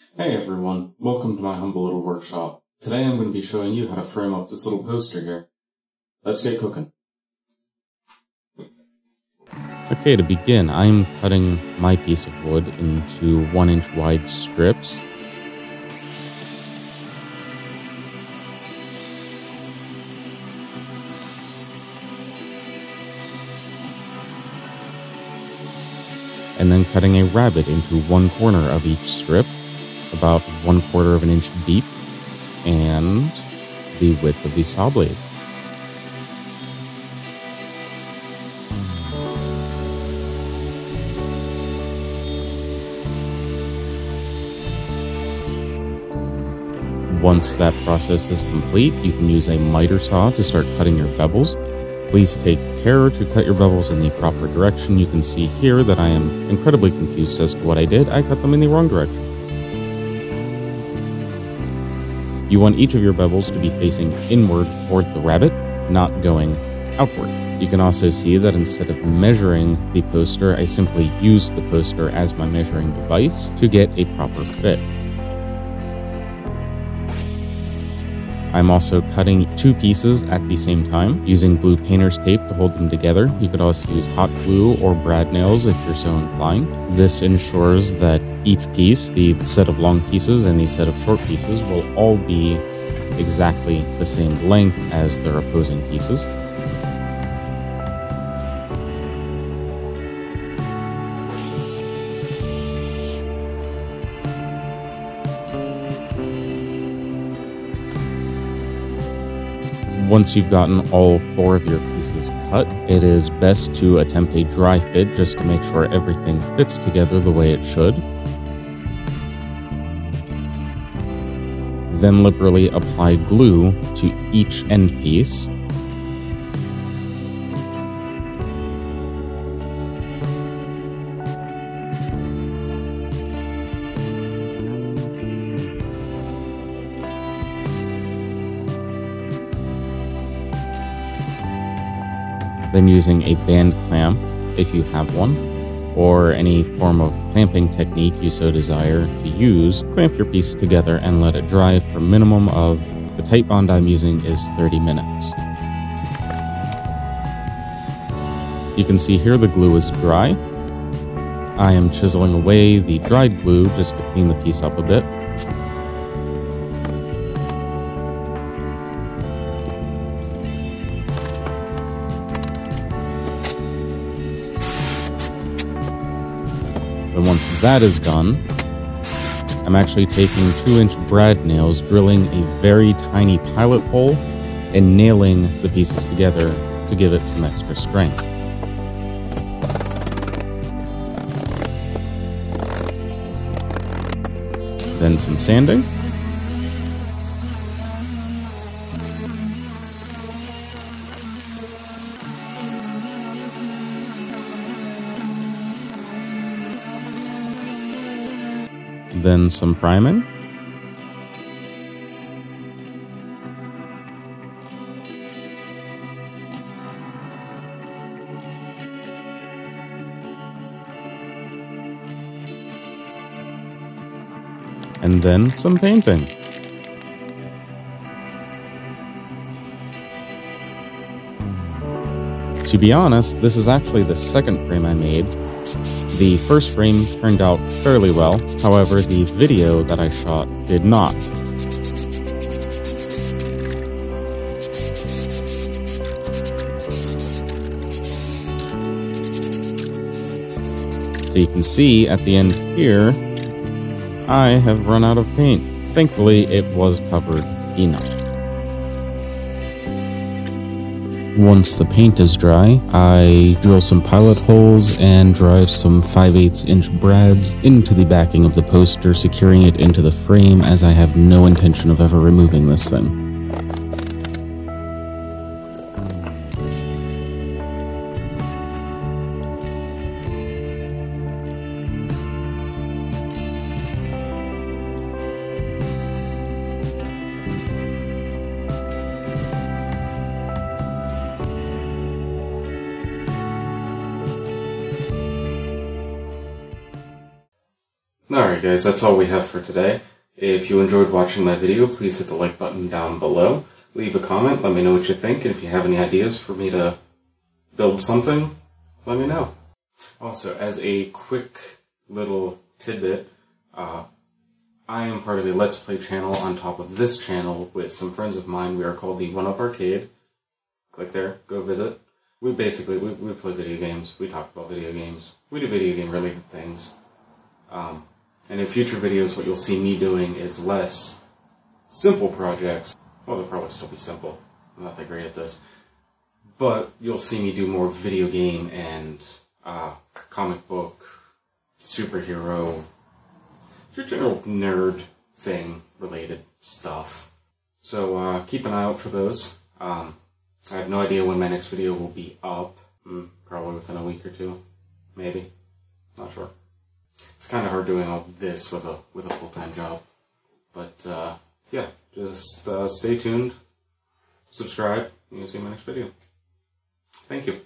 Hey everyone, welcome to my humble little workshop. Today I'm going to be showing you how to frame up this little poster here. Let's get cooking. Okay, to begin, I'm cutting my piece of wood into one inch wide strips. And then cutting a rabbet into one corner of each strip, about one quarter of an inch deep, and the width of the saw blade. Once that process is complete, you can use a miter saw to start cutting your bevels. Please take care to cut your bevels in the proper direction. You can see here that I am incredibly confused as to what I did. I cut them in the wrong direction. You want each of your bevels to be facing inward toward the rabbet, not going outward. You can also see that instead of measuring the poster, I simply use the poster as my measuring device to get a proper fit. I'm also cutting two pieces at the same time using blue painter's tape to hold them together. You could also use hot glue or brad nails if you're so inclined. This ensures that each piece, the set of long pieces and the set of short pieces, will all be exactly the same length as their opposing pieces. Once you've gotten all four of your pieces cut, it is best to attempt a dry fit just to make sure everything fits together the way it should. Then liberally apply glue to each end piece then using a band clamp if you have one, or any form of clamping technique you so desire to use, clamp your piece together and let it dry for a minimum of, the Titebond I'm using is 30 minutes. You can see here the glue is dry. I am chiseling away the dried glue just to clean the piece up a bit. Then once that is done, I'm actually taking 2-inch brad nails, drilling a very tiny pilot hole, and nailing the pieces together to give it some extra strength. Then some sanding. Then some priming. And then some painting. To be honest, this is actually the second frame I made, the first frame turned out fairly well, however, the video that I shot did not. So you can see at the end here, I have run out of paint. Thankfully, it was covered enough. Once the paint is dry, I drill some pilot holes and drive some 5 8 inch brads into the backing of the poster, securing it into the frame as I have no intention of ever removing this thing. Alright guys, that's all we have for today. If you enjoyed watching my video, please hit the like button down below. Leave a comment, let me know what you think, and if you have any ideas for me to build something, let me know. Also, as a quick little tidbit, uh, I am part of a Let's Play channel on top of this channel with some friends of mine. We are called the One Up Arcade. Click there, go visit. We basically, we, we play video games, we talk about video games, we do video game related things. Um, and in future videos, what you'll see me doing is less simple projects. Well, they'll probably still be simple. I'm not that great at this. But you'll see me do more video game and uh, comic book, superhero, your general nerd thing related stuff. So uh, keep an eye out for those. Um, I have no idea when my next video will be up. Mm, probably within a week or two, maybe. Not sure. It's kind of hard doing all this with a with a full time job, but uh, yeah, just uh, stay tuned, subscribe, and you'll see my next video. Thank you.